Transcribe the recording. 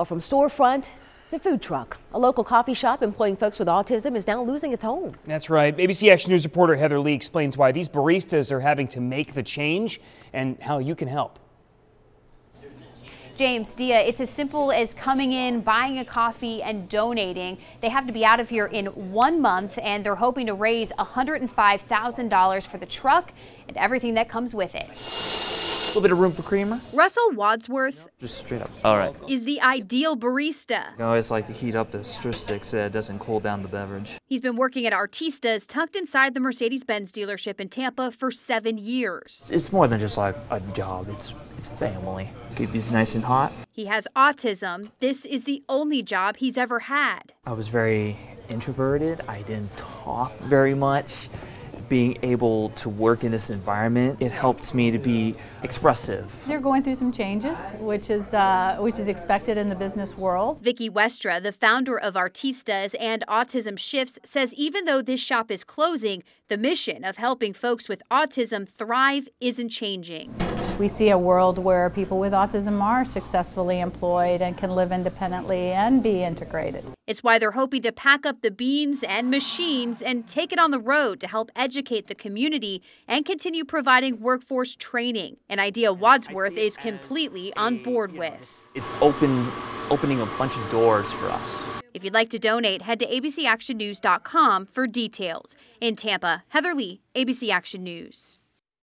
Well, from storefront to food truck, a local coffee shop employing folks with autism is now losing its home. That's right. ABC Action News reporter Heather Leigh explains why these baristas are having to make the change and how you can help. James, Dia, it's as simple as coming in, buying a coffee, and donating. They have to be out of here in one month, and they're hoping to raise $105,000 for the truck and everything that comes with it. A little bit of room for creamer. Russell Wadsworth Just straight up. All right. is the ideal barista. I always like to heat up the stress stick so it doesn't cool down the beverage. He's been working at Artistas tucked inside the Mercedes Benz dealership in Tampa for seven years. It's more than just like a job. It's it's family. Keep these nice and hot. He has autism. This is the only job he's ever had. I was very introverted. I didn't talk very much. Being able to work in this environment, it helped me to be expressive. You're going through some changes, which is uh, which is expected in the business world. Vicky Westra, the founder of Artistas and Autism Shifts, says even though this shop is closing, the mission of helping folks with autism thrive isn't changing. We see a world where people with autism are successfully employed and can live independently and be integrated. It's why they're hoping to pack up the beans and machines and take it on the road to help educate the community and continue providing workforce training, an idea Wadsworth is completely on board with. It's open, opening a bunch of doors for us. If you'd like to donate, head to abcactionnews.com for details. In Tampa, Heather Leigh, ABC Action News.